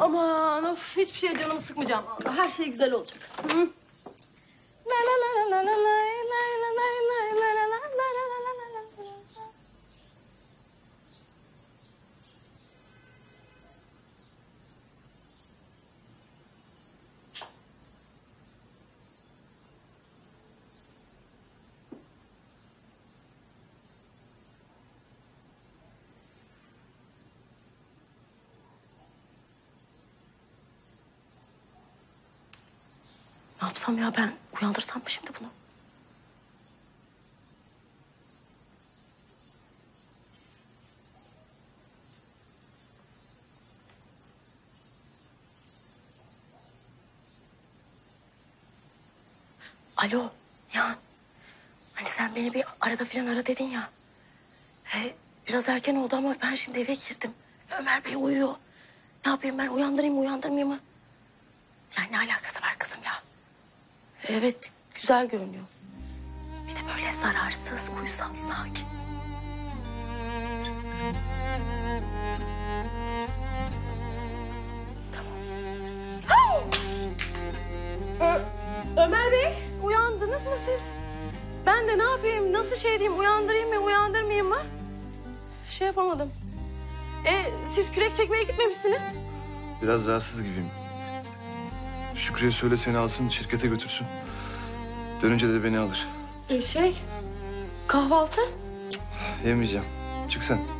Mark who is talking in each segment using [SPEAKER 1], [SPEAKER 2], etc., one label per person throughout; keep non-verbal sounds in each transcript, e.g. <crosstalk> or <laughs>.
[SPEAKER 1] Aman of hiçbir şeye canımı sıkmayacağım. Her şey güzel olacak. Hı? La la la la la la yapsam ya ben uyandırsam mı şimdi bunu? Alo Nihan. Hani sen beni bir arada filan ara dedin ya. He, biraz erken oldu ama ben şimdi eve girdim. Ömer Bey uyuyor. Ne yapayım ben uyandırayım mı uyandırmayayım mı? Yani ne alakası var? Evet, güzel görünüyor. Bir de böyle zararsız, uysal, sakin. Tamam. Ö- Ömer Bey, uyandınız mı siz? Ben de ne yapayım, nasıl şey diyeyim, uyandırayım mı, uyandırmayayım mı? Şey yapamadım. E, siz kürek çekmeye gitmemişsiniz.
[SPEAKER 2] Biraz rahatsız gibiyim. Şükrü'ye söyle seni alsın şirkete götürsün. Dönünce de beni alır.
[SPEAKER 1] E, şey, kahvaltı?
[SPEAKER 2] Yemeyeceğim. Çık sen.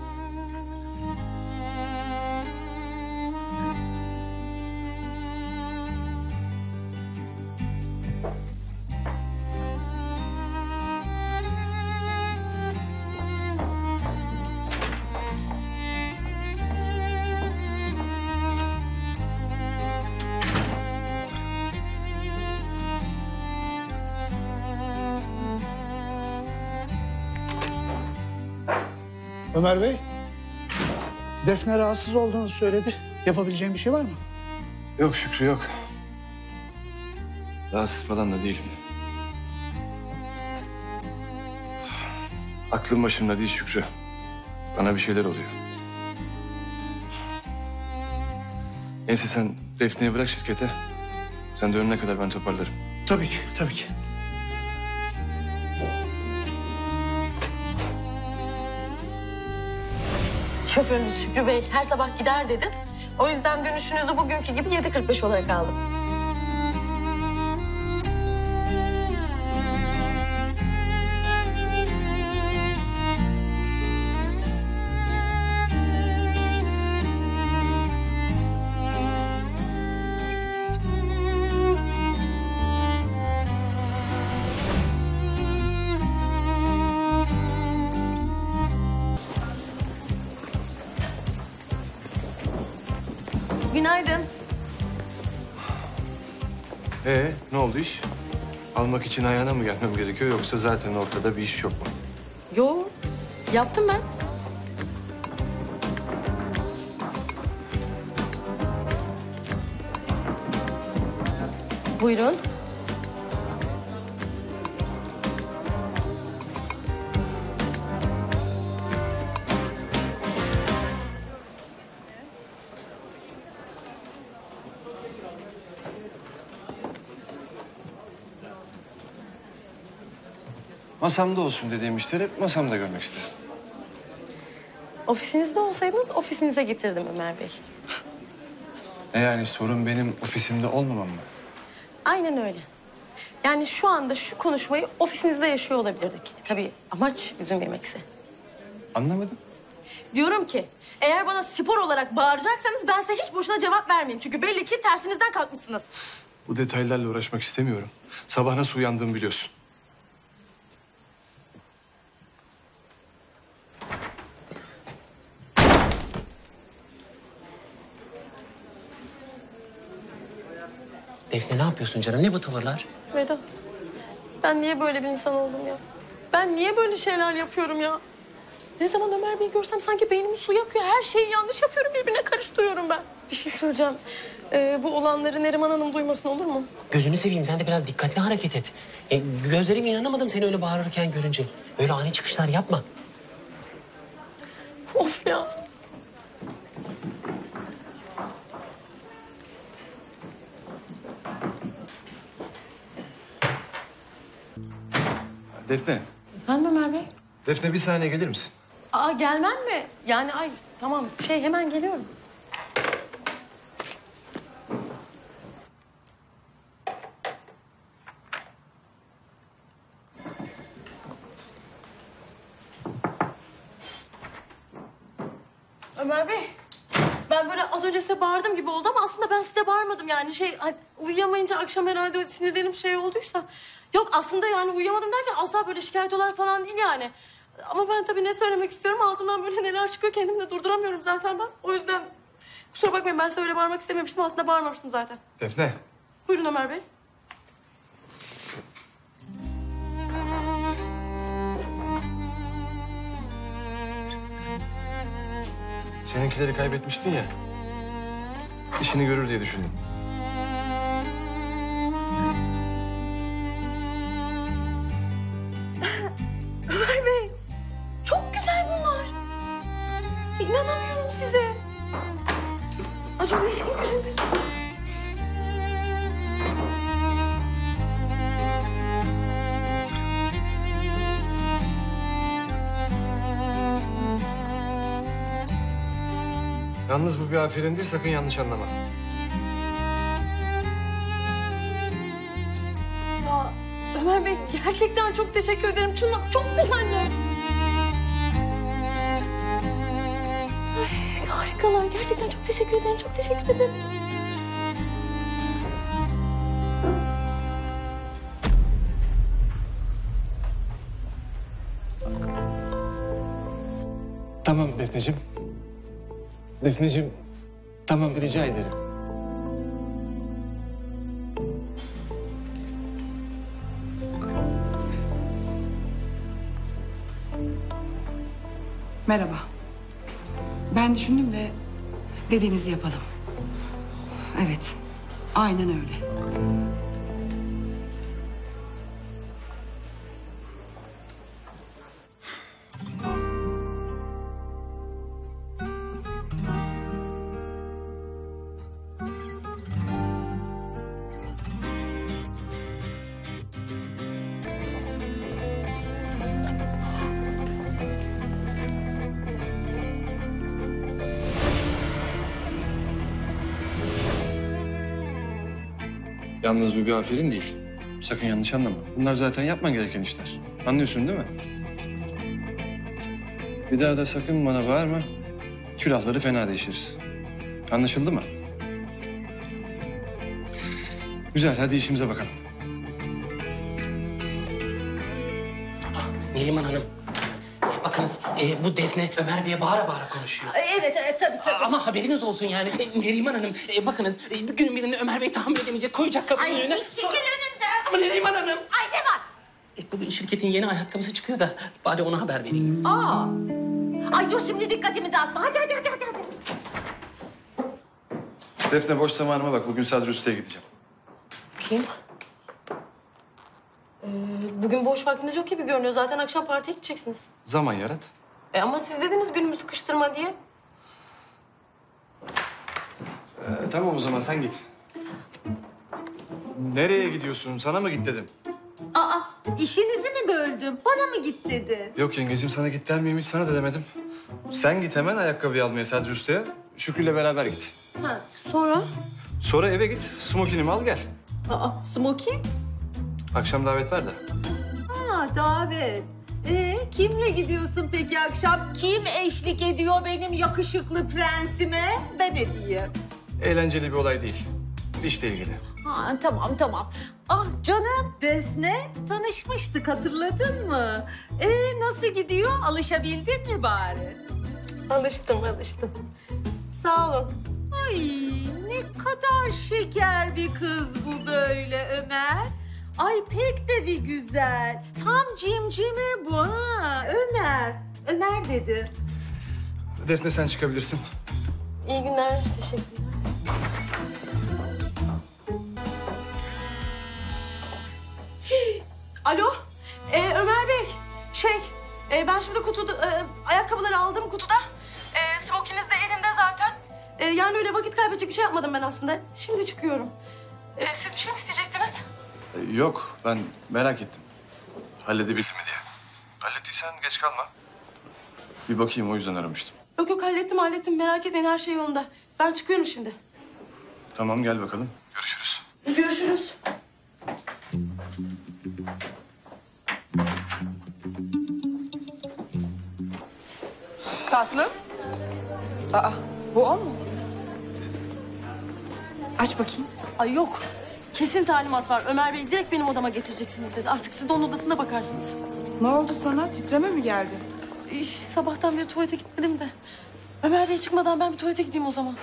[SPEAKER 3] Ömer Bey, Defne rahatsız olduğunu söyledi. Yapabileceğim bir şey var mı?
[SPEAKER 2] Yok Şükrü yok. Rahatsız falan da değilim. Aklım başımda değil Şükrü. Bana bir şeyler oluyor. Neyse sen Defne'yi bırak şirkete. Sen dönene kadar ben toparlarım.
[SPEAKER 3] Tabii ki, tabii ki.
[SPEAKER 1] Şoförünüz Şükrü Bey her sabah gider dedim. O yüzden dönüşünüzü bugünkü gibi 7.45 olarak aldım.
[SPEAKER 2] Oldu iş? Almak için ayağına mı gelmem gerekiyor yoksa zaten ortada bir iş yok mu?
[SPEAKER 1] Yo, yaptım ben. Buyurun.
[SPEAKER 2] Masamda olsun dediğim işleri masamda görmek isterim.
[SPEAKER 1] Ofisinizde olsaydınız ofisinize getirdim Ömer Bey.
[SPEAKER 2] E yani sorun benim ofisimde olmamam mı?
[SPEAKER 1] Aynen öyle. Yani şu anda şu konuşmayı ofisinizde yaşıyor olabilirdik. Tabii amaç üzüm yemekse.
[SPEAKER 2] Anlamadım.
[SPEAKER 1] Diyorum ki eğer bana spor olarak bağıracaksanız ben size hiç boşuna cevap vermeyeyim. Çünkü belli ki tersinizden kalkmışsınız.
[SPEAKER 2] Bu detaylarla uğraşmak istemiyorum. Sabah nasıl uyandığımı biliyorsun.
[SPEAKER 4] Defne ne yapıyorsun canım? Ne bu tavırlar?
[SPEAKER 1] Vedat, ben niye böyle bir insan oldum ya? Ben niye böyle şeyler yapıyorum ya? Ne zaman Ömer Bey'i görsem sanki beynimin su yakıyor. Her şeyi yanlış yapıyorum, birbirine karıştırıyorum ben. Bir şey söyleyeceğim. Ee, bu olanları Neriman Hanım duymasın olur mu?
[SPEAKER 4] Gözünü seveyim sen de biraz dikkatli hareket et. E, gözlerime inanamadım seni öyle bağırırken görünce. Böyle ani çıkışlar yapma.
[SPEAKER 1] Of ya.
[SPEAKER 2] Defne.
[SPEAKER 1] Efendim Ömer Bey?
[SPEAKER 2] Defne bir saniye gelir misin?
[SPEAKER 1] Aa gelmem mi? Yani ay tamam şey hemen geliyorum. Ömer Bey, önce size bağırdım gibi oldu ama aslında ben size bağırmadım yani şey hani uyuyamayınca akşam herhalde sinirlerim şey olduysa. Yok aslında yani uyuyamadım derken asla böyle şikayet olarak falan değil yani. Ama ben tabii ne söylemek istiyorum ağzımdan böyle neler çıkıyor kendimi de durduramıyorum zaten ben. O yüzden kusura bakmayın ben size öyle bağırmak istememiştim aslında bağırmamıştım zaten.
[SPEAKER 2] Defne.
[SPEAKER 1] Buyurun Ömer Bey.
[SPEAKER 2] Seninkileri kaybetmiştin ya. İşini görür diye düşündüm. Bir aferin değil sakın yanlış anlama.
[SPEAKER 1] Ya Ömer Bey gerçekten çok teşekkür ederim. Şunlar çok güzeller. Ay, harikalar. Gerçekten çok teşekkür ederim. Çok teşekkür ederim.
[SPEAKER 2] Defneciğim tamam rica ederim.
[SPEAKER 5] Merhaba. Ben düşündüm de dediğinizi yapalım. Evet, aynen öyle.
[SPEAKER 2] Yalnız bu bir aferin değil. Sakın yanlış anlama. Bunlar zaten yapman gereken işler. Anlıyorsun değil mi? Bir daha da sakın bana bağırma. Külahları fena değişiriz. Anlaşıldı mı? Güzel, hadi işimize bakalım.
[SPEAKER 4] Neriman Hanım. E, bu Defne Ömer Bey'e bağıra bağıra konuşuyor.
[SPEAKER 6] Evet evet tabii tabii.
[SPEAKER 4] Ama haberiniz olsun yani. E, Neriman Hanım e, bakınız e, bir günün birinde Ömer Bey tahammül edemeyecek koyacak kapının
[SPEAKER 6] Ay
[SPEAKER 4] önüne.
[SPEAKER 6] hiç fikir önünde.
[SPEAKER 4] Ama Neriman Hanım.
[SPEAKER 6] Ay ne var?
[SPEAKER 4] E, bugün şirketin yeni ayakkabısı çıkıyor da bari ona haber vereyim.
[SPEAKER 6] Aa. Ay dur şimdi dikkatimi dağıtma. Hadi hadi hadi hadi. hadi.
[SPEAKER 2] Defne boş zamanıma bak. Bugün Sadri Usta'ya gideceğim.
[SPEAKER 1] Kim? Ee, bugün boş vaktiniz yok gibi görünüyor. Zaten akşam partiye gideceksiniz.
[SPEAKER 2] Zaman yarat.
[SPEAKER 1] E ama siz dediniz günümü sıkıştırma diye.
[SPEAKER 2] Ee, tamam o zaman sen git. Nereye gidiyorsun? Sana mı git dedim.
[SPEAKER 6] Aa işinizi mi böldüm? Bana mı git dedin?
[SPEAKER 2] Yok yengecim sana git der miyim hiç sana da demedim. Sen git hemen ayakkabıyı almaya Sadri Usta'ya. Şükrü'yle beraber git.
[SPEAKER 1] Ha, sonra?
[SPEAKER 2] Sonra eve git. Smokinimi al gel.
[SPEAKER 6] Aa smoking?
[SPEAKER 2] Akşam davet var da.
[SPEAKER 6] Ha davet. Ee, kimle gidiyorsun peki akşam? Kim eşlik ediyor benim yakışıklı prensime? Ben edeyim.
[SPEAKER 2] Eğlenceli bir olay değil. İşle ilgili.
[SPEAKER 6] Ha tamam tamam. Ah canım Defne tanışmıştık hatırladın mı? Ee nasıl gidiyor? Alışabildin mi bari?
[SPEAKER 1] Alıştım, alıştım. Sağ olun.
[SPEAKER 6] Ay ne kadar şeker bir kız bu böyle Ömer. Ay pek de bir güzel. Tam cimcime bu ha Ömer. Ömer dedi.
[SPEAKER 2] Defne sen çıkabilirsin.
[SPEAKER 1] İyi günler, teşekkürler. <gasps> Alo, ee, Ömer Bey. Şey, ee, ben şimdi kutuda, ee, ayakkabıları aldım kutuda. Ee, smokiniz de elimde zaten. Ee, yani öyle vakit kaybedecek bir şey yapmadım ben aslında. Şimdi çıkıyorum. Ee, siz bir şey mi isteyecektiniz?
[SPEAKER 2] Ee, Yok ben merak ettim. Halledebildim mi diye. Hallettiysen geç kalma. Bir bakayım o yüzden aramıştım.
[SPEAKER 1] Yok yok hallettim hallettim merak etmeyin her şey yolunda. Ben çıkıyorum şimdi.
[SPEAKER 2] Tamam gel bakalım. Görüşürüz.
[SPEAKER 1] Görüşürüz.
[SPEAKER 5] Tatlım. Aa, bu o mu? Aç bakayım.
[SPEAKER 1] Ay yok. Kesin talimat var. Ömer Bey direkt benim odama getireceksiniz dedi. Artık siz de onun odasında bakarsınız.
[SPEAKER 5] Ne oldu sana? Titreme mi geldi?
[SPEAKER 1] İş, sabahtan beri tuvalete gitmedim de. Ömer Bey çıkmadan ben bir tuvalete gideyim o zaman.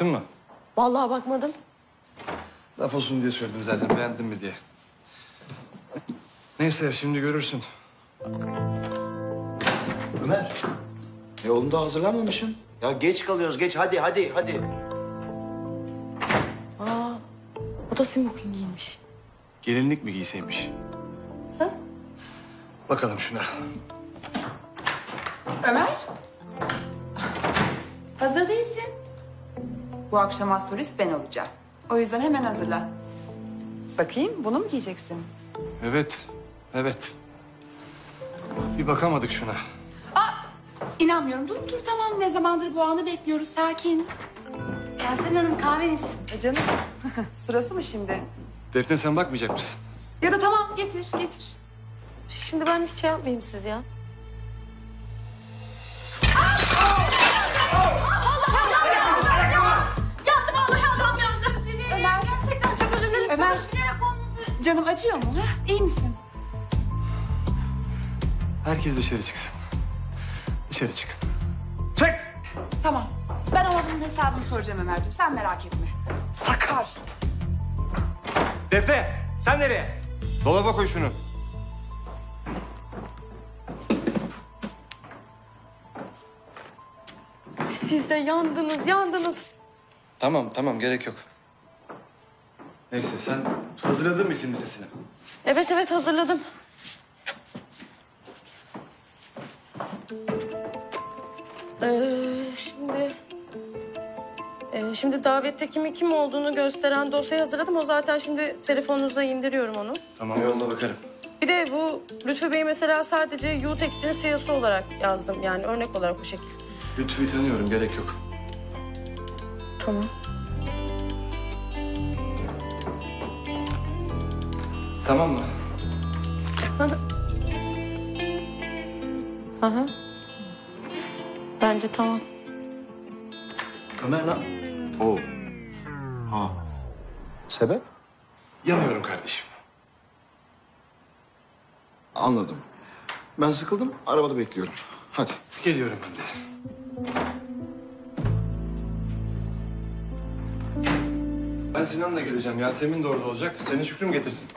[SPEAKER 2] Baktın mı?
[SPEAKER 1] Vallahi bakmadım.
[SPEAKER 2] Laf olsun diye söyledim zaten beğendin mi diye. Neyse şimdi görürsün.
[SPEAKER 7] Ömer. E oğlum da hazırlanmamışsın. Ya geç kalıyoruz geç hadi hadi hadi.
[SPEAKER 1] Aa, o da smoking giymiş.
[SPEAKER 2] Gelinlik mi giyseymiş?
[SPEAKER 1] Ha?
[SPEAKER 2] Bakalım şuna.
[SPEAKER 5] Ömer. Hazır değilsin. Bu akşam astrolist ben olacağım. O yüzden hemen hazırlan. Bakayım bunu mu giyeceksin?
[SPEAKER 2] Evet, evet. Bir bakamadık şuna.
[SPEAKER 5] İnanmıyorum. Dur dur tamam. Ne zamandır bu anı bekliyoruz. Sakin.
[SPEAKER 1] Yasemin Hanım kahveniz.
[SPEAKER 5] E canım <laughs> sırası mı şimdi?
[SPEAKER 2] Defne sen bakmayacak mısın?
[SPEAKER 5] Ya da tamam getir getir.
[SPEAKER 1] Şimdi ben hiç şey yapmayayım siz ya.
[SPEAKER 5] Ömer. Canım acıyor mu? Ha? İyi misin?
[SPEAKER 2] Herkes dışarı çıksın. Dışarı çıkın. Çık!
[SPEAKER 5] Tamam. Ben ona bunun hesabını soracağım Ömerciğim. Sen merak etme. Sakar.
[SPEAKER 8] Defne sen nereye? Dolaba koy şunu.
[SPEAKER 1] Ay, Siz de yandınız, yandınız.
[SPEAKER 2] Tamam, tamam gerek yok. Neyse sen hazırladın mı isim listesini?
[SPEAKER 1] Evet evet hazırladım. Ee, şimdi... Ee, şimdi davette kimin kim olduğunu gösteren dosyayı hazırladım. O zaten şimdi telefonunuza indiriyorum onu.
[SPEAKER 2] Tamam yolda bakarım.
[SPEAKER 1] Bir de bu Lütfü Bey mesela sadece Yu Tekstil'in CEO'su olarak yazdım. Yani örnek olarak bu şekil.
[SPEAKER 2] Lütfü'yü tanıyorum gerek yok.
[SPEAKER 1] Tamam.
[SPEAKER 2] Tamam mı?
[SPEAKER 1] Aha. Bence tamam.
[SPEAKER 7] Ömer lan. Oo. Ha. Sebep?
[SPEAKER 2] Yanıyorum kardeşim.
[SPEAKER 7] Anladım. Ben sıkıldım. Arabada bekliyorum. Hadi.
[SPEAKER 2] Geliyorum ben de. Ben Sinan'la geleceğim. Yasemin de orada olacak. Seni Şükrü mü getirsin?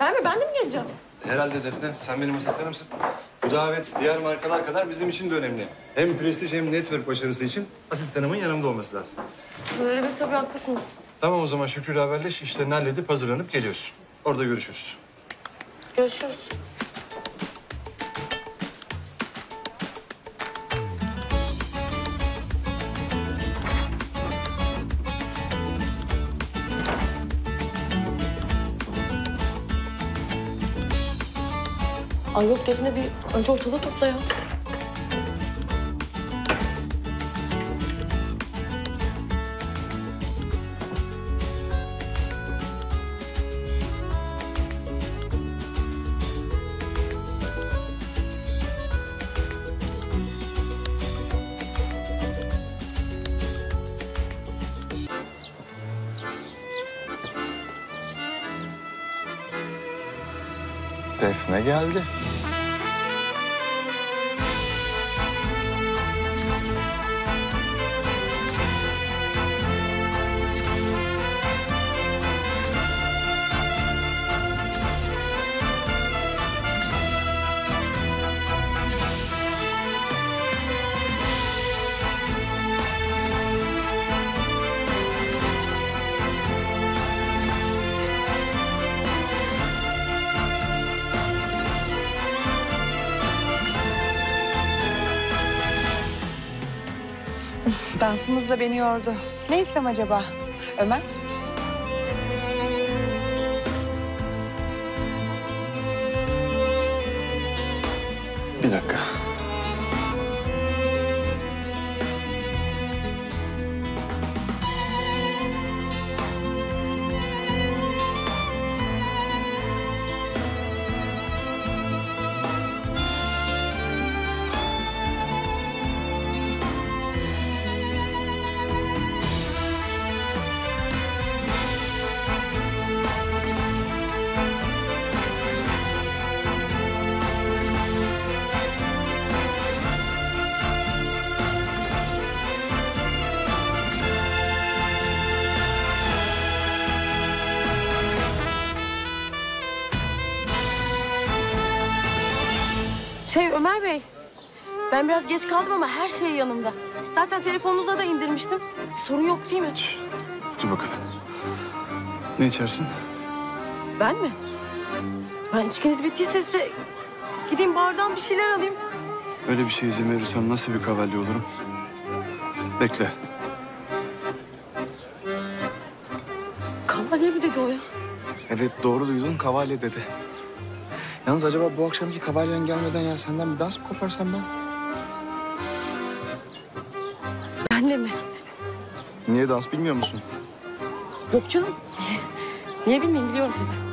[SPEAKER 1] Ben mi? Ben de mi geleceğim?
[SPEAKER 2] Herhalde Defne. Sen benim asistanımsın. Bu davet diğer markalar kadar bizim için de önemli. Hem prestij hem network başarısı için asistanımın yanımda olması lazım.
[SPEAKER 1] Evet tabii haklısınız.
[SPEAKER 2] Tamam o zaman Şükrü'yle haberleş. İşlerini halledip hazırlanıp geliyorsun. Orada görüşürüz.
[SPEAKER 1] Görüşürüz. Ay yok Defne bir önce ortalığı topla ya.
[SPEAKER 7] Defne geldi.
[SPEAKER 5] Da beni yordu. Ne istem acaba? Ömer?
[SPEAKER 7] Bir dakika.
[SPEAKER 1] Şey Ömer Bey, ben biraz geç kaldım ama her şey yanımda. Zaten telefonunuza da indirmiştim. Bir sorun yok değil mi?
[SPEAKER 2] Dur bakalım. Ne içersin?
[SPEAKER 1] Ben mi? Ben içkiniz bittiyse size gideyim bardan bir şeyler alayım.
[SPEAKER 2] Öyle bir şey izin verirsem nasıl bir kavalye olurum? Bekle.
[SPEAKER 1] Kavalye mi dedi o ya?
[SPEAKER 7] Evet doğru duydun kavalye dedi. Yalnız acaba bu akşamki kavalyen gelmeden ya senden bir dans mı koparsam ben?
[SPEAKER 1] Benle mi?
[SPEAKER 7] Niye dans bilmiyor musun?
[SPEAKER 1] Yok canım. Niye, bilmeyeyim biliyorum tabii.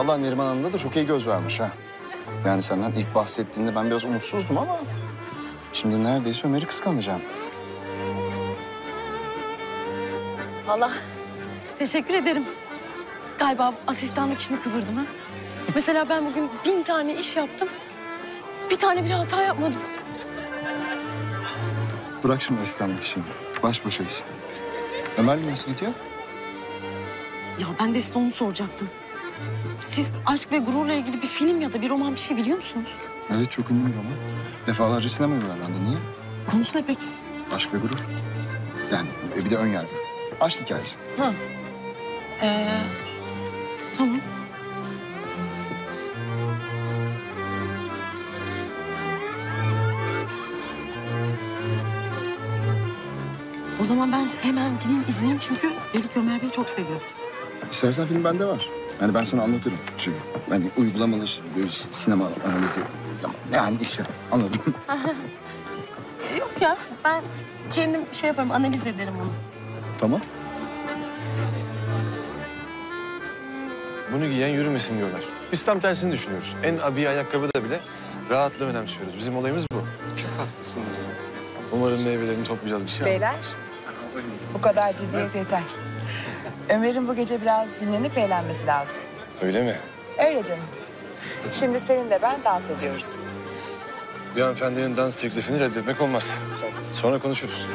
[SPEAKER 7] Vallahi Neriman Hanım da çok iyi göz vermiş ha. Yani senden ilk bahsettiğinde ben biraz umutsuzdum ama... ...şimdi neredeyse Ömer'i kıskanacağım.
[SPEAKER 1] Allah teşekkür ederim. Galiba asistanlık işini kıvırdım ha. Mesela ben bugün bin tane iş yaptım. Bir tane bile hata yapmadım.
[SPEAKER 7] Bırak şimdi asistanlık işini. Baş başayız. Ömer'le nasıl gidiyor?
[SPEAKER 1] Ya ben de size onu soracaktım. Siz aşk ve gururla ilgili bir film ya da bir roman bir şey biliyor musunuz?
[SPEAKER 7] Evet çok ünlü bir roman. Defalarca sinema uyarlandı. Niye?
[SPEAKER 1] Konusu ne peki?
[SPEAKER 7] Aşk ve gurur. Yani e, bir de ön yargı. Aşk hikayesi.
[SPEAKER 1] Ha. Ee, tamam. O zaman ben hemen gideyim izleyeyim çünkü Melik Ömer Bey'i çok seviyorum.
[SPEAKER 7] İstersen film bende var. Yani ben sana anlatırım. Çünkü hani uygulamalı böyle sinema analizi. Yani işte anladım.
[SPEAKER 1] Ee, <laughs> Yok ya ben kendim şey yaparım analiz ederim onu.
[SPEAKER 7] tamam.
[SPEAKER 2] Bunu giyen yürümesin diyorlar. Biz tam tersini düşünüyoruz. En abi ayakkabıda bile rahatlığı önemsiyoruz. Bizim olayımız bu.
[SPEAKER 7] Çok haklısın o zaman.
[SPEAKER 2] Umarım meyvelerini toplayacağız bir şey.
[SPEAKER 5] Beyler, bu kadar ciddiyet yeter. Ömer'in bu gece biraz dinlenip eğlenmesi lazım.
[SPEAKER 2] Öyle mi?
[SPEAKER 5] Öyle canım. Şimdi seninle ben dans ediyoruz.
[SPEAKER 2] Bir hanımefendinin dans teklifini reddetmek olmaz. Sonra konuşuruz.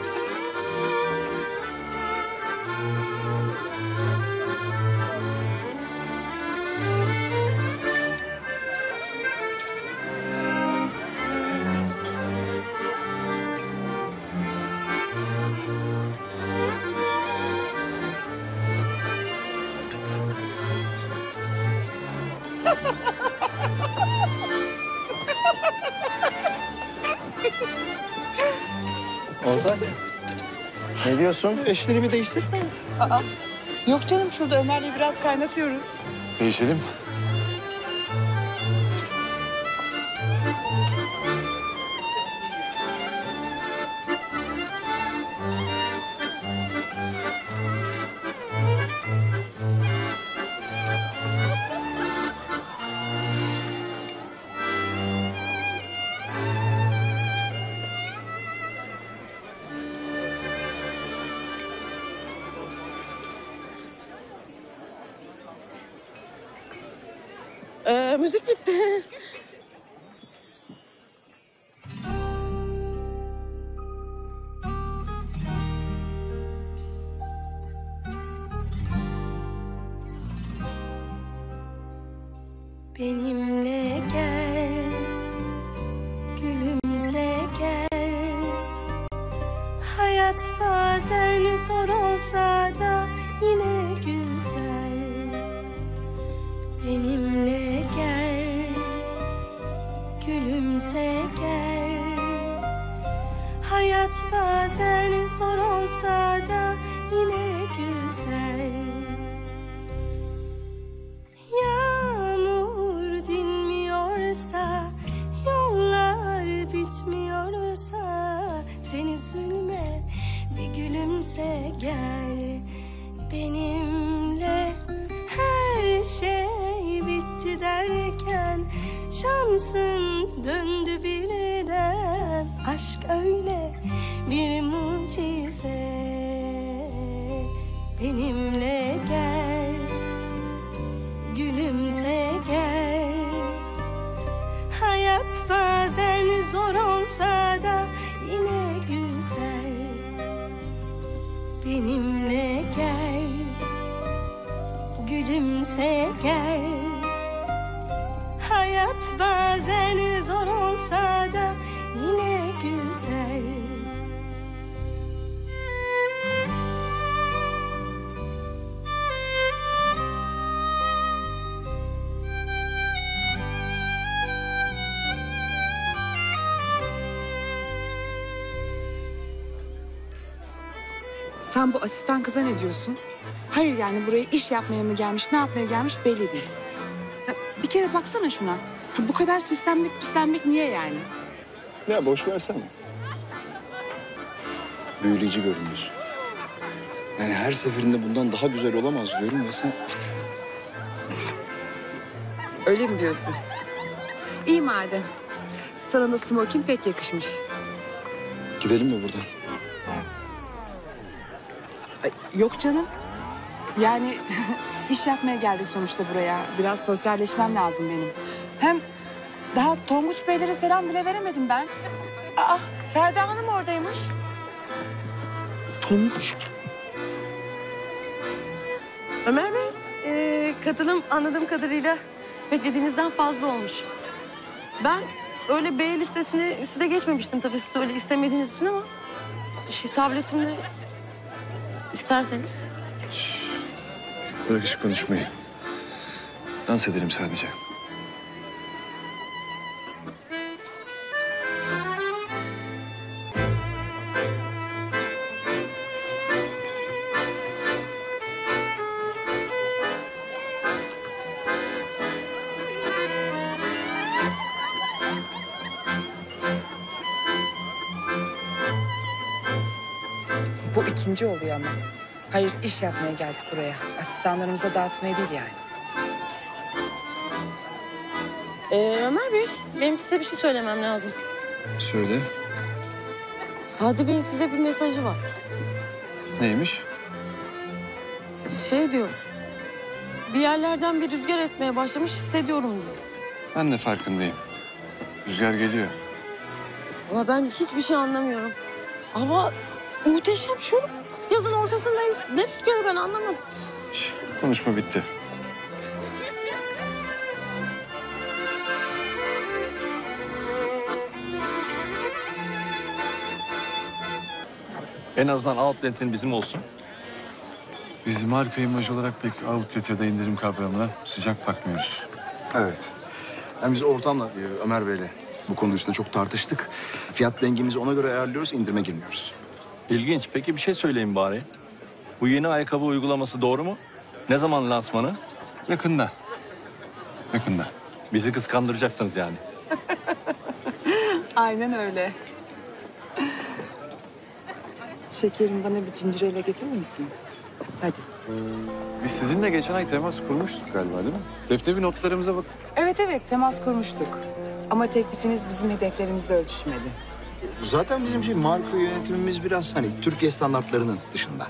[SPEAKER 7] Ne diyorsun? Eşleri bir değiştirmeyin.
[SPEAKER 5] Aa, yok canım şurada Ömer'le biraz kaynatıyoruz.
[SPEAKER 2] Değişelim.
[SPEAKER 1] Ee, müzik bitti.
[SPEAKER 9] Şansın döndü birden. Aşk öyle bir mucize. Benimle gel gülümse gel Hayat bazen zor olsa da yine güzel Benimle gel Gülümse gel
[SPEAKER 5] Sen bu asistan kıza ne diyorsun? Hayır yani buraya iş yapmaya mı gelmiş, ne yapmaya gelmiş belli değil. Ya bir kere baksana şuna. Ha, Bu kadar süslenmek süslenmek niye yani?
[SPEAKER 7] Ya boş versene. Büyüleyici görünüyorsun. Yani her seferinde bundan daha güzel olamaz diyorum ve sen... Neyse.
[SPEAKER 5] Öyle mi diyorsun? İyi madem. Sana da smoking pek yakışmış.
[SPEAKER 7] Gidelim mi buradan?
[SPEAKER 5] Yok canım. Yani <laughs> iş yapmaya geldik sonuçta buraya. Biraz sosyalleşmem lazım benim. Hem daha Tonguç Beylere selam bile veremedim ben. Aa, Ferda Hanım oradaymış.
[SPEAKER 7] Tonguç.
[SPEAKER 1] Ömer Bey, ee, katılım anladığım kadarıyla beklediğinizden fazla olmuş. Ben öyle B listesini size geçmemiştim tabii siz öyle istemediğiniz için ama... Şey, tabletimle isterseniz.
[SPEAKER 2] Bırak hiç konuşmayı. Dans edelim sadece.
[SPEAKER 5] Bu ikinci oluyor ama. Hayır iş yapmaya geldik buraya. Asistanlarımıza dağıtmaya değil yani.
[SPEAKER 1] Ee, Ömer Bey, benim size bir şey söylemem lazım.
[SPEAKER 2] Söyle.
[SPEAKER 1] Sadi Bey'in size bir mesajı var.
[SPEAKER 2] Neymiş?
[SPEAKER 1] Şey diyor, bir yerlerden bir rüzgar esmeye başlamış hissediyorum diyor.
[SPEAKER 2] Ben de farkındayım. Rüzgar geliyor.
[SPEAKER 1] Valla ben hiçbir şey anlamıyorum. Hava muhteşem şurup. Yazın ortasındayız. Ne rüzgarı ben anlamadım.
[SPEAKER 2] Şş, Konuşma bitti.
[SPEAKER 10] En azından outlet'in bizim olsun.
[SPEAKER 2] Biz marka imaj olarak pek outlet ya da indirim kavramına sıcak bakmıyoruz.
[SPEAKER 7] Evet. Yani biz ortamla e, Ömer Bey'le bu konu üstünde çok tartıştık. Fiyat dengemizi ona göre ayarlıyoruz, indirime girmiyoruz.
[SPEAKER 10] İlginç. Peki bir şey söyleyeyim bari. Bu yeni ayakkabı uygulaması doğru mu? Ne zaman lansmanı?
[SPEAKER 2] Yakında. Yakında.
[SPEAKER 10] Bizi kıskandıracaksınız yani. <laughs>
[SPEAKER 5] Aynen öyle. Şekerim bana bir cincireyle getirir misin? Hadi.
[SPEAKER 2] Biz sizinle geçen ay temas kurmuştuk galiba değil mi? Defter bir notlarımıza bak.
[SPEAKER 5] Evet evet temas kurmuştuk. Ama teklifiniz bizim hedeflerimizle örtüşmedi.
[SPEAKER 7] Zaten bizim şey marka yönetimimiz biraz hani Türkiye standartlarının dışında.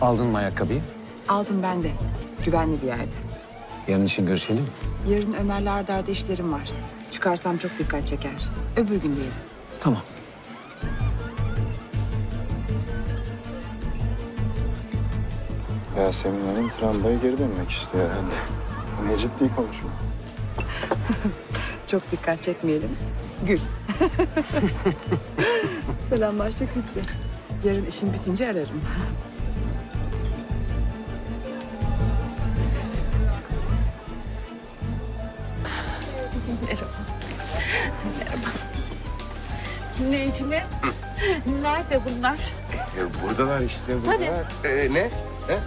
[SPEAKER 11] Aldın mı ayakkabıyı?
[SPEAKER 5] Aldım ben de. Güvenli bir yerde.
[SPEAKER 11] Yarın için görüşelim mi?
[SPEAKER 5] Yarın Ömer'le arda arda işlerim var. Çıkarsam çok dikkat çeker. Öbür gün diyelim.
[SPEAKER 11] Tamam.
[SPEAKER 7] Yasemin Hanım tramvaya geri dönmek istiyor herhalde. <laughs> Ne ciddi konuşma. <laughs>
[SPEAKER 5] Çok dikkat çekmeyelim. Gül. <laughs> Selamlaştık bitti. Yarın işim bitince ararım.
[SPEAKER 6] Necmi, <laughs> nerede bunlar?
[SPEAKER 7] buradalar işte
[SPEAKER 6] Hani?
[SPEAKER 7] Ee, ne? Ne?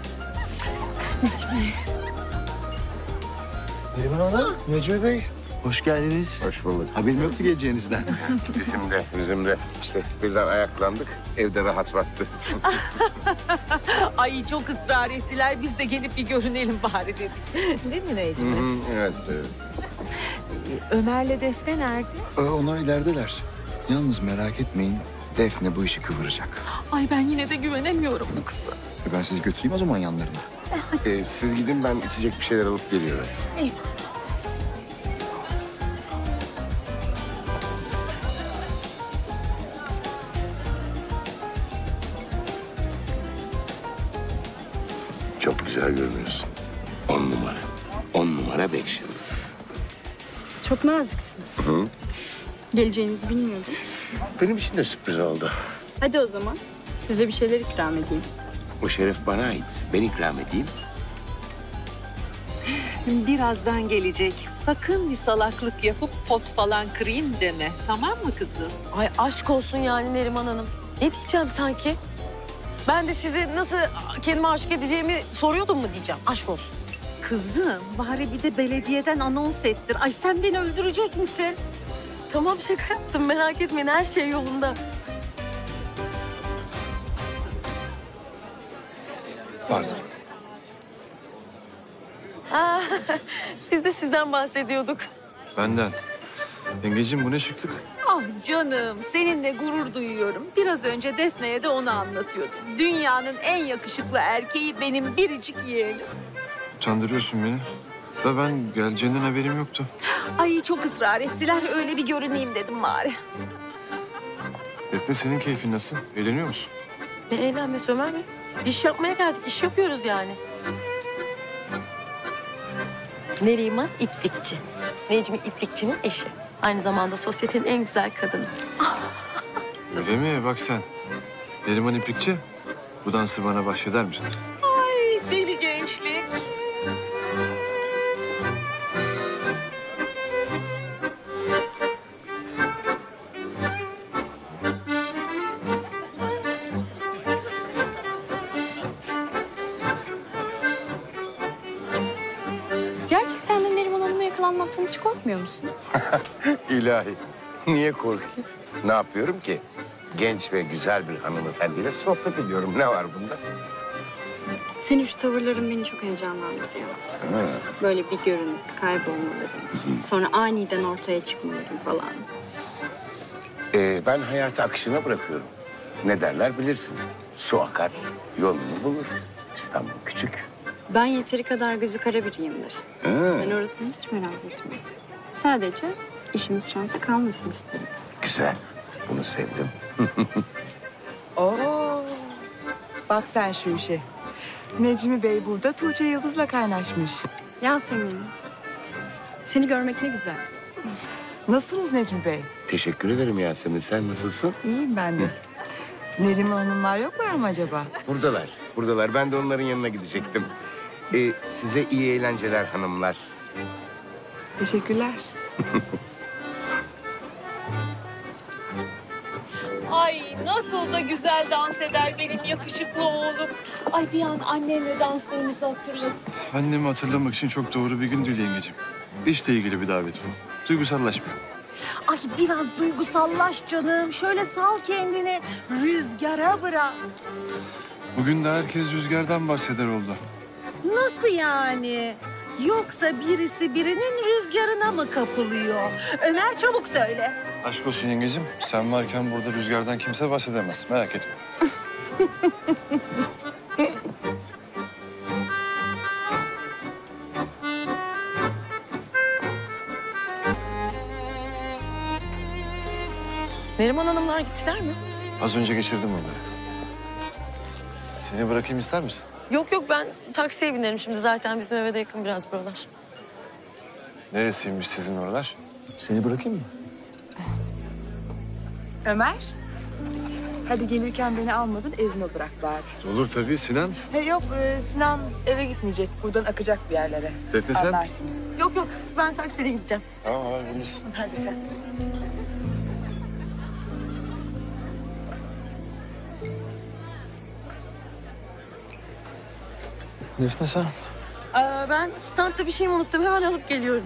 [SPEAKER 3] Neriman Hanım, Necmi Bey.
[SPEAKER 7] Hoş geldiniz.
[SPEAKER 12] Hoş bulduk.
[SPEAKER 7] Haberim yoktu geleceğinizden. <laughs>
[SPEAKER 12] Bizim de, bizim de. İşte birden ayaklandık. Evde rahat battı. <laughs>
[SPEAKER 6] Ay çok ısrar ettiler. Biz de gelip bir görünelim bari dedik. Değil mi
[SPEAKER 12] Hı
[SPEAKER 6] Necmi?
[SPEAKER 12] hı, evet, evet.
[SPEAKER 6] Ömer'le Defne nerede?
[SPEAKER 7] Ee, onlar ilerideler. Yalnız merak etmeyin. Defne bu işi kıvıracak.
[SPEAKER 6] Ay ben yine de güvenemiyorum bu kıza.
[SPEAKER 7] E, Ben sizi götüreyim o zaman yanlarına.
[SPEAKER 12] Ee, siz gidin ben içecek bir şeyler alıp geliyorum.
[SPEAKER 6] İyi.
[SPEAKER 12] Çok güzel görünüyorsun. On numara. On numara beş yıldız.
[SPEAKER 13] Çok naziksiniz.
[SPEAKER 12] Hı.
[SPEAKER 13] Geleceğinizi bilmiyordum.
[SPEAKER 12] Benim için de sürpriz oldu.
[SPEAKER 13] Hadi o zaman size bir şeyler ikram edeyim.
[SPEAKER 12] Bu şeref bana ait. Ben ikram edeyim.
[SPEAKER 6] Birazdan gelecek. Sakın bir salaklık yapıp pot falan kırayım deme. Tamam mı kızım?
[SPEAKER 1] Ay aşk olsun yani Neriman Hanım. Ne diyeceğim sanki? Ben de sizi nasıl kendime aşık edeceğimi soruyordum mu diyeceğim. Aşk olsun.
[SPEAKER 6] Kızım bari bir de belediyeden anons ettir. Ay sen beni öldürecek misin?
[SPEAKER 1] Tamam şaka yaptım merak etmeyin her şey yolunda.
[SPEAKER 2] Pardon.
[SPEAKER 1] Aa, <laughs> biz de sizden bahsediyorduk.
[SPEAKER 2] Benden. Yengeciğim bu ne şıklık?
[SPEAKER 6] Ah Ah canım seninle gurur duyuyorum. Biraz önce Defne'ye de onu anlatıyordum. Dünyanın en yakışıklı erkeği benim biricik yeğenim.
[SPEAKER 2] Utandırıyorsun beni. Ve ben geleceğinden haberim yoktu.
[SPEAKER 6] Ay çok ısrar ettiler. Öyle bir görüneyim dedim bari.
[SPEAKER 2] Defne senin keyfin nasıl? Eğleniyor musun?
[SPEAKER 1] Ne eğlenmesi Ömer Bey? İş yapmaya geldik, iş yapıyoruz yani. Neriman İplikçi. Necmi İplikçi'nin eşi. Aynı zamanda sosyetenin en güzel kadını.
[SPEAKER 2] Öyle mi? Bak sen. Neriman İplikçi. Bu dansı bana bahşeder misiniz?
[SPEAKER 13] Hiç korkmuyor musun? <laughs>
[SPEAKER 12] İlahi. Niye korkayım? Ne yapıyorum ki? Genç ve güzel bir hanımefendiyle sohbet ediyorum. Ne var bunda?
[SPEAKER 13] Senin şu tavırların beni çok heyecanlandırıyor.
[SPEAKER 12] Ha.
[SPEAKER 13] Böyle bir görünüp kaybolmaların, <laughs> sonra aniden ortaya çıkmaların falan.
[SPEAKER 12] Ee, ben hayatı akışına bırakıyorum. Ne derler bilirsin. Su akar, yolunu bulur. İstanbul küçük.
[SPEAKER 13] Ben yeteri kadar gözü kara biriyimdir.
[SPEAKER 12] Ha.
[SPEAKER 13] Sen orasını hiç merak etme. Sadece işimiz şansa kalmasın isterim.
[SPEAKER 12] Güzel. Bunu sevdim. <laughs>
[SPEAKER 5] Oo. Bak sen şu işe. Necmi Bey burada Tuğçe Yıldız'la kaynaşmış. <laughs>
[SPEAKER 13] Yasemin, seni görmek ne güzel.
[SPEAKER 5] Nasılsınız Necmi Bey?
[SPEAKER 12] Teşekkür ederim Yasemin. Sen nasılsın?
[SPEAKER 5] İyiyim ben de. <laughs> Neriman Hanımlar yoklar mı acaba?
[SPEAKER 12] Buradalar. Buradalar. Ben de onların yanına gidecektim. Ee, size iyi eğlenceler hanımlar.
[SPEAKER 5] Teşekkürler. <laughs>
[SPEAKER 6] Ay nasıl da güzel dans eder benim yakışıklı oğlum. Ay bir an annenle danslarımızı hatırladım.
[SPEAKER 2] Annemi hatırlamak için çok doğru bir gün değil yengecim. İşle ilgili bir davet bu. Duygusallaşma.
[SPEAKER 6] Ay biraz duygusallaş canım. Şöyle sal kendini. Rüzgara bırak.
[SPEAKER 2] Bugün de herkes rüzgardan bahseder oldu.
[SPEAKER 6] Nasıl yani? Yoksa birisi birinin rüzgarına mı kapılıyor? Ömer çabuk söyle.
[SPEAKER 2] Aşk olsun yengecim. Sen varken burada rüzgardan kimse bahsedemez. Merak etme. <laughs>
[SPEAKER 1] Neriman Hanımlar gittiler mi?
[SPEAKER 2] Az önce geçirdim onları. Seni bırakayım ister misin?
[SPEAKER 1] Yok yok ben taksiye binerim şimdi zaten bizim eve de yakın biraz buralar.
[SPEAKER 2] Neresiymiş sizin oralar? Seni bırakayım mı?
[SPEAKER 5] Ömer. Hadi gelirken beni almadın evime bırak bari.
[SPEAKER 2] Olur tabii Sinan.
[SPEAKER 5] He yok e, Sinan eve gitmeyecek. Buradan akacak bir yerlere.
[SPEAKER 2] Defne sen?
[SPEAKER 5] Anlarsın.
[SPEAKER 1] Yok yok ben taksiyle gideceğim.
[SPEAKER 2] Tamam haber verirsin.
[SPEAKER 5] Hadi.
[SPEAKER 2] Defne sen?
[SPEAKER 1] Aa, ben standta bir şeyimi unuttum hemen alıp geliyorum.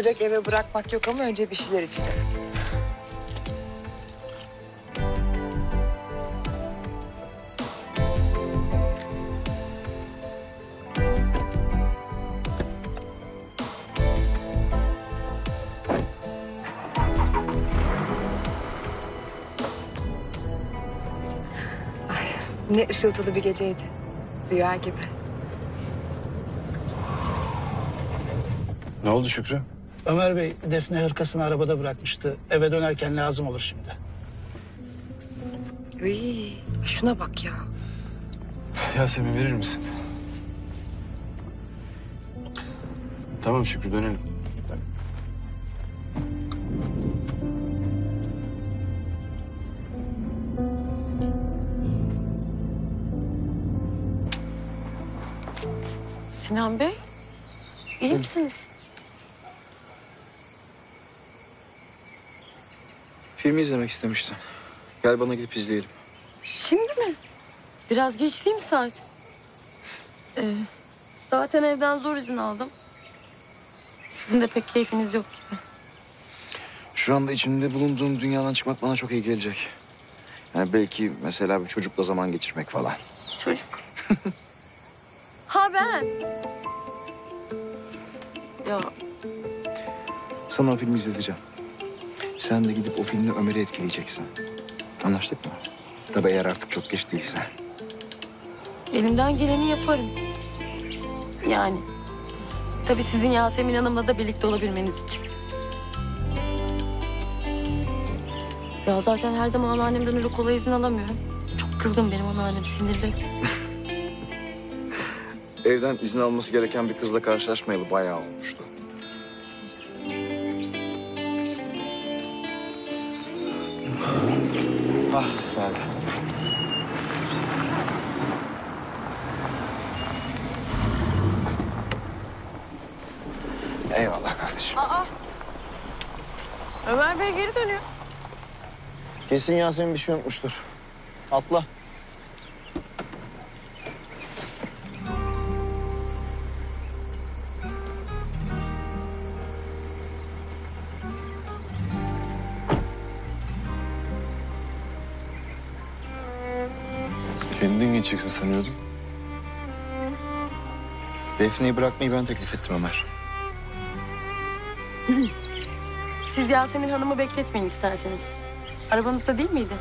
[SPEAKER 5] Direkt eve bırakmak yok ama önce bir şeyler içeceğiz. Ne ışıltılı bir geceydi. Rüya gibi.
[SPEAKER 2] Ne oldu Şükrü?
[SPEAKER 3] Ömer Bey Defne hırkasını arabada bırakmıştı. Eve dönerken lazım olur şimdi.
[SPEAKER 5] Uy, şuna bak ya.
[SPEAKER 2] Yasemin verir misin? Tamam Şükrü dönelim.
[SPEAKER 1] Sinan Bey, iyi misiniz?
[SPEAKER 7] Filmi izlemek istemiştim. Gel bana gidip izleyelim.
[SPEAKER 1] Şimdi mi? Biraz geç değil mi saat? Ee, zaten evden zor izin aldım. Sizin de pek keyfiniz yok gibi.
[SPEAKER 7] Şu anda içimde bulunduğum dünyadan çıkmak bana çok iyi gelecek. Yani belki mesela bir çocukla zaman geçirmek falan.
[SPEAKER 1] Çocuk. <laughs> ha ben. Ya
[SPEAKER 7] Sana o filmi izleteceğim. Sen de gidip o filmle Ömer'i etkileyeceksin. Anlaştık mı? Tabii eğer artık çok geç değilse.
[SPEAKER 1] elimden geleni yaparım. Yani. Tabii sizin Yasemin Hanım'la da birlikte olabilmeniz için. Ya zaten her zaman anneannemden öyle kolay izin alamıyorum. Çok kızgın benim anneannem, sinirli. <laughs>
[SPEAKER 7] Evden izin alması gereken bir kızla karşılaşmayalı bayağı olmuştu.
[SPEAKER 1] Bey geri dönüyor.
[SPEAKER 7] Kesin Yasemin bir şey unutmuştur. Atla.
[SPEAKER 2] Kendin geçeceksin sanıyordum.
[SPEAKER 7] Defne'yi bırakmayı ben teklif ettim Ömer. <laughs>
[SPEAKER 1] Siz Yasemin Hanım'ı bekletmeyin isterseniz. Arabanızda değil miydi?